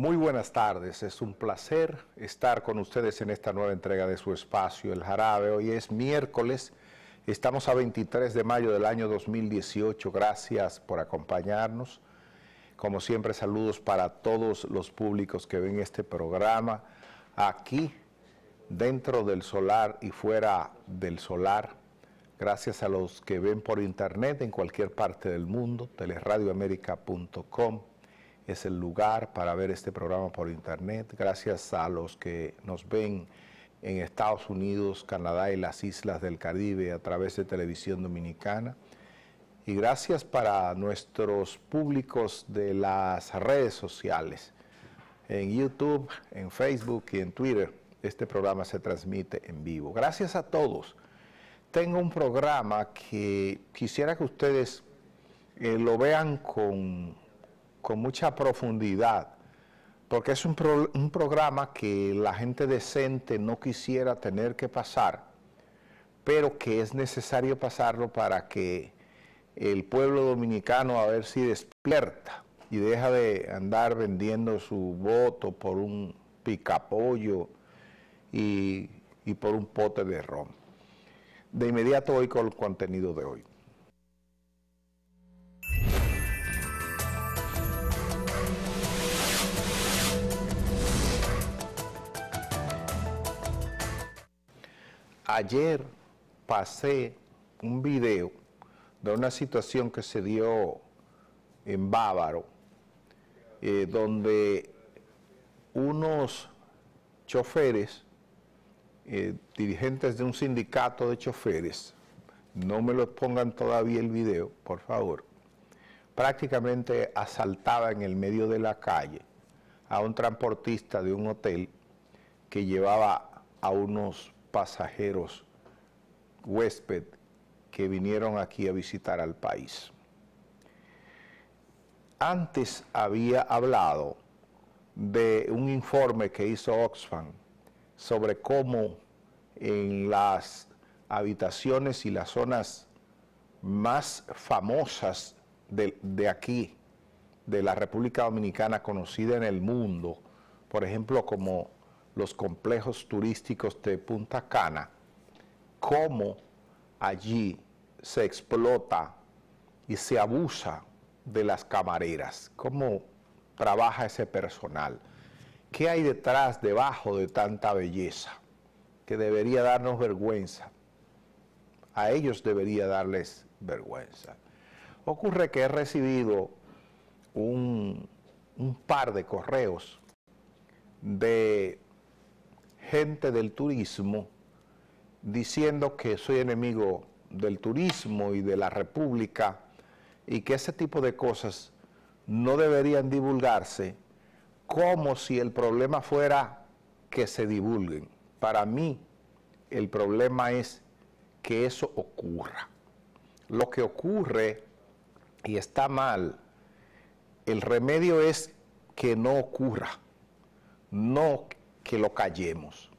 Muy buenas tardes, es un placer estar con ustedes en esta nueva entrega de su espacio, El Jarabe. Hoy es miércoles, estamos a 23 de mayo del año 2018, gracias por acompañarnos. Como siempre, saludos para todos los públicos que ven este programa aquí, dentro del solar y fuera del solar. Gracias a los que ven por internet en cualquier parte del mundo, teleradioamerica.com es el lugar para ver este programa por internet. Gracias a los que nos ven en Estados Unidos, Canadá y las islas del Caribe a través de Televisión Dominicana. Y gracias para nuestros públicos de las redes sociales. En YouTube, en Facebook y en Twitter, este programa se transmite en vivo. Gracias a todos. Tengo un programa que quisiera que ustedes eh, lo vean con con mucha profundidad, porque es un, programa que la gente decente no quisiera tener que pasar, pero que es necesario pasarlo para que el pueblo dominicano a ver si despierta y deja de andar vendiendo su voto por un picapollo y, y por un pote de ron. De inmediato voy con el contenido de hoy. Ayer pasé un video de una situación que se dio en Bávaro, eh, donde unos choferes, eh, dirigentes de un sindicato de choferes, no me lo pongan todavía el video, por favor, prácticamente asaltaba en el medio de la calle a un transportista de un hotel que llevaba a unos pasajeros huésped que vinieron aquí a visitar al país. Antes había hablado de un informe que hizo Oxfam sobre cómo en las habitaciones y las zonas más famosas de, de, aquí, de la República Dominicana, conocida en el mundo, por ejemplo, como los complejos turísticos de Punta Cana, cómo allí se explota y se abusa de las camareras, cómo trabaja ese personal, qué hay detrás, debajo de tanta belleza, que debería darnos vergüenza, a ellos debería darles vergüenza. Ocurre que he recibido un, un par de correos de gente del turismo diciendo que soy enemigo del turismo y de la república y que ese tipo de cosas no deberían divulgarse como si el problema fuera que se divulguen. Para mí el problema es que eso ocurra. Lo que ocurre y está mal, el remedio es que no ocurra, no que lo callemos.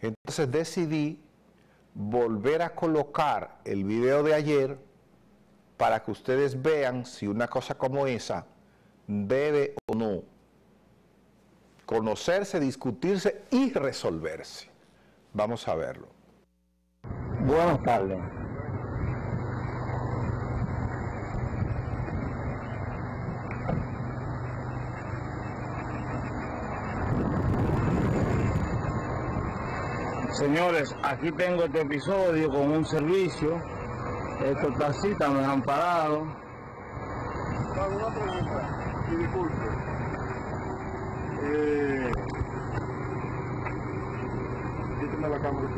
Entonces decidí volver a colocar el video de ayer para que ustedes vean si una cosa como esa debe o no conocerse, discutirse y resolverse. Vamos a verlo. Buenas tardes. Señores, aquí tengo este episodio con un servicio. Estos taxistas me han parado. Una pregunta, y disculpe. Eh, quítame la cámara.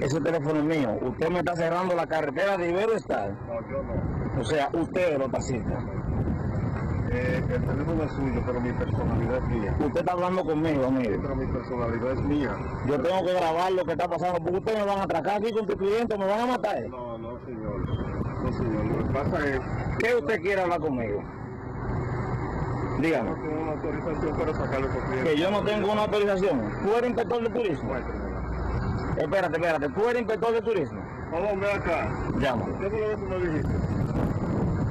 Ese teléfono es mío. Usted me está cerrando la carretera de Ibero está. No, yo no. O sea, ustedes los taxistas. Eh, el teléfono es suyo, pero mi personalidad es mía. Usted está hablando conmigo, mire. Pero mi personalidad es mía. Yo tengo que grabar lo que está pasando, porque ustedes me van a atracar aquí con tu cliente, me van a matar. No, no, señor. No, señor. Lo que pasa es ¿Qué usted quiere hablar conmigo? Dígame. que no tengo una autorización para. Que yo no tengo una autorización. ¿Tú eres inspector de turismo? Espérate, espérate. ¿Tú eres inspector de turismo? Vamos, ven acá. Llama. ¿Qué lo que tú me dijiste? Vamos a chequearlo, yo veo raro ahí.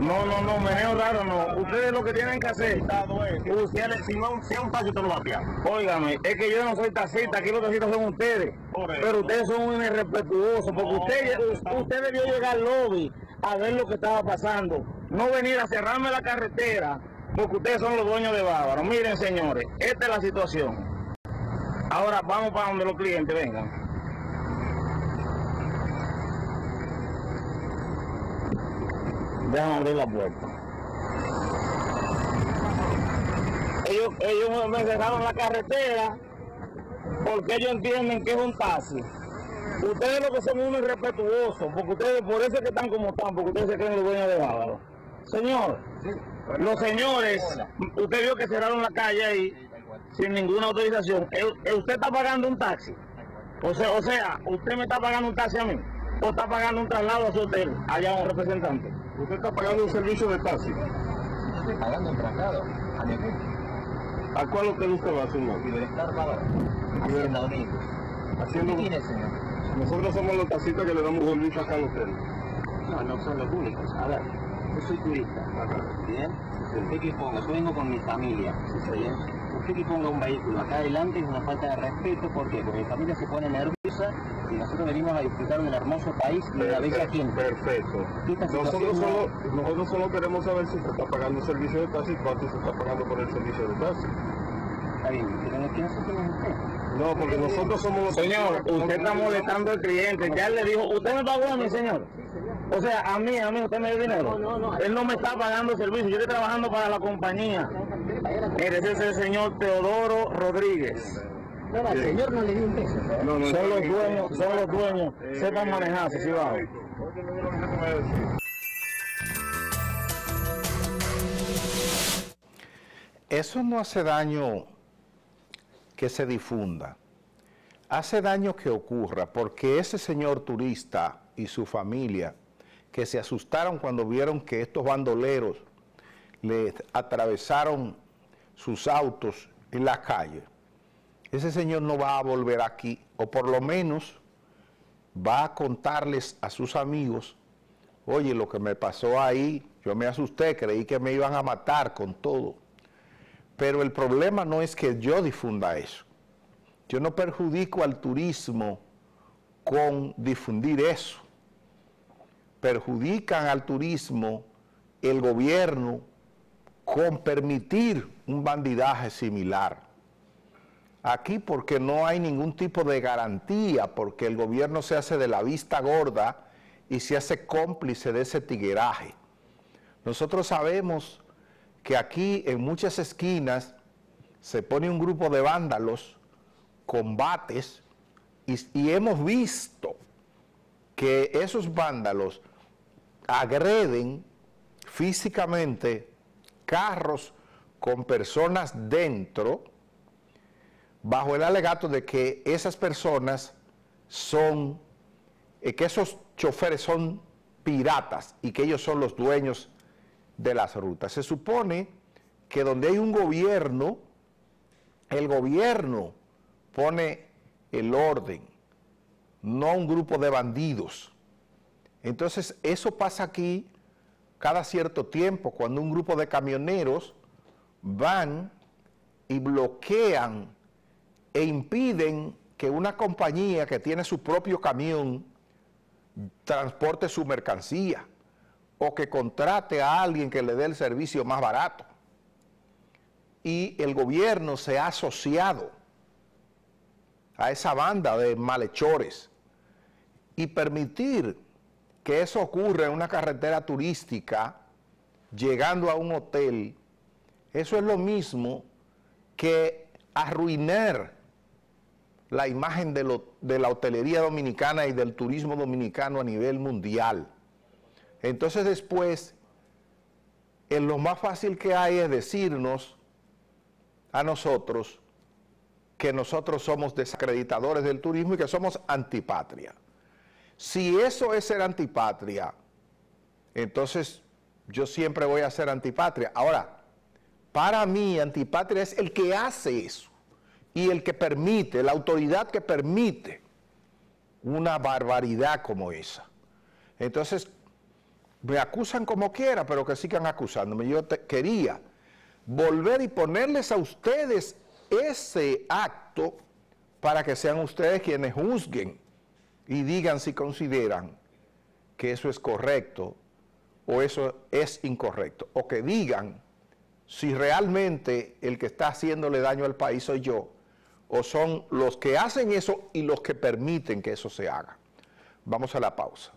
No, no, no, meneo raro no. Ustedes lo que tienen que hacer. Ustedes, si no si es un taxi, te lo va a piar. Óigame, es que yo no soy taxista, aquí los taxistas son ustedes. Pero ustedes son un irrespetuosos, porque usted, usted debió llegar al lobby a ver lo que estaba pasando. No venir a cerrarme la carretera, porque ustedes son los dueños de Bávaro. Miren, señores, esta es la situación. Ahora vamos para donde los clientes vengan. Déjame abrir la puerta. Ellos, ellos me cerraron la carretera porque ellos entienden que es un taxi. Ustedes lo que son unos irrespetuosos, porque ustedes, por eso es que están como están, porque ustedes se creen los dueños de Bávaro. Señor, los señores, usted vio que cerraron la calle ahí sin ninguna autorización. Eh, eh, ¿Usted está pagando un taxi? O sea, o sea, ¿usted me está pagando un taxi a mí? ¿O está pagando un traslado a su hotel, allá un representante? Usted está pagando un servicio de taxi. Estoy pagando un traslado a mi hotel. ¿A cuál hotel usted va, señor? Libertad Bávaro. Hacienda Unidos. Haciendo... ¿Quién es, señor? Nosotros somos los taxistas que le damos servicio acá al hotel. No, no son los únicos. A ver, yo soy turista. Bien. Usted que ponga, yo vengo con mi familia. Bien. Usted que ponga un vehículo acá adelante es una falta de respeto. ¿Por qué? Porque mi familia se pone nerviosa y nosotros venimos a disfrutar de un hermoso país y de una bella gente. Perfecto. Nosotros solo, no- nosotros solo queremos saber si usted está pagando servicio de taxi y cuánto se está pagando por el servicio de taxi. Está bien, pero no usted. No, porque nosotros somos los Señor, usted está molestando al cliente. Ya él le dijo, ¿usted me pagó a mí, señor? O sea, a mí, a mí, usted me dio dinero. Él no me está pagando servicio. Yo estoy trabajando para la compañía. Mire, ese es el señor Teodoro Rodríguez. No, al señor no le di un peso. No, no, Son los dueños, son los dueños. Sepan manejarse, sí, bajo. Eso no hace daño que se difunda. Hace daño que ocurra porque ese señor turista y su familia que se asustaron cuando vieron que estos bandoleros le atravesaron sus autos en la calle, ese señor no va a volver aquí, o por lo menos va a contarles a sus amigos, oye, lo que me pasó ahí, yo me asusté, creí que me iban a matar con todo. Pero el problema no es que yo difunda eso. Yo no perjudico al turismo con difundir eso. Perjudican al turismo el gobierno con permitir un bandidaje similar. Aquí porque no hay ningún tipo de garantía, porque el gobierno se hace de la vista gorda y se hace cómplice de ese tigueraje. Nosotros sabemos que aquí en muchas esquinas se pone un grupo de vándalos, combates, y, y hemos visto que esos vándalos agreden físicamente carros con personas dentro, bajo el alegato de que esas personas son, eh, que esos choferes son piratas y que ellos son los dueños de las rutas. Se supone que donde hay un gobierno, el gobierno pone el orden, no un grupo de bandidos. Entonces, eso pasa aquí cada cierto tiempo, cuando un grupo de camioneros van y bloquean e impiden que una compañía que tiene su propio camión transporte su mercancía o que contrate a alguien que le dé el servicio más barato. Y el gobierno se ha asociado a esa banda de malhechores y permitir que eso ocurra en una carretera turística, llegando a un hotel, eso es lo mismo que arruinar la imagen de, lo- de la hotelería dominicana y del turismo dominicano a nivel mundial. Entonces después, en lo más fácil que hay es decirnos a nosotros que nosotros somos desacreditadores del turismo y que somos antipatria. Si eso es ser antipatria, entonces yo siempre voy a ser antipatria. Ahora, para mí antipatria es el que hace eso y el que permite, la autoridad que permite una barbaridad como esa. Entonces, me acusan como quiera, pero que sigan acusándome. Yo quería volver y ponerles a ustedes ese acto para que sean ustedes quienes juzguen y digan si consideran que eso es correcto o eso es incorrecto, o que digan si realmente el que está haciéndole daño al país soy yo, o son los que hacen eso y los que permiten que eso se haga. Vamos a la pausa.